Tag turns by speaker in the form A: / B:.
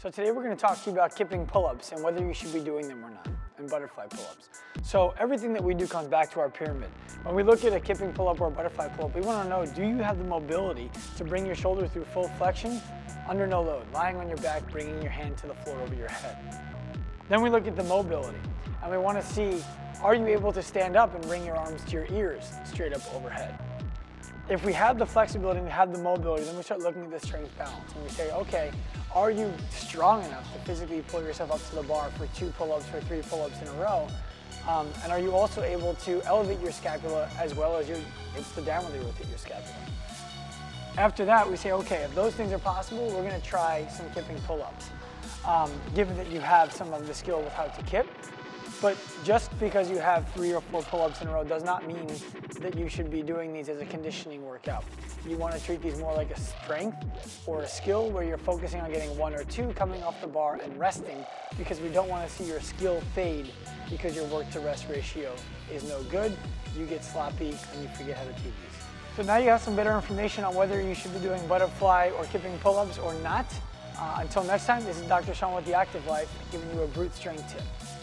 A: So today we're going to talk to you about kipping pull-ups and whether you should be doing them or not, and butterfly pull-ups. So everything that we do comes back to our pyramid. When we look at a kipping pull-up or a butterfly pull-up, we want to know, do you have the mobility to bring your shoulder through full flexion under no load, lying on your back, bringing your hand to the floor over your head. Then we look at the mobility, and we want to see, are you able to stand up and bring your arms to your ears straight up overhead? If we have the flexibility and have the mobility, then we start looking at the strength balance and we say, okay, are you strong enough to physically pull yourself up to the bar for two pull-ups or three pull-ups in a row? Um, and are you also able to elevate your scapula as well as you're able to downwardly rotate your scapula? After that, we say, okay, if those things are possible, we're gonna try some kipping pull-ups. Um, given that you have some of the skill with how to kip, but just because you have three or four pull-ups in a row does not mean that you should be doing these as a conditioning workout. You want to treat these more like a strength or a skill where you're focusing on getting one or two coming off the bar and resting because we don't want to see your skill fade because your work to rest ratio is no good. You get sloppy and you forget how to do these. So now you have some better information on whether you should be doing butterfly or kipping pull-ups or not. Uh, until next time, this is Dr. Sean with The Active Life giving you a brute strength tip.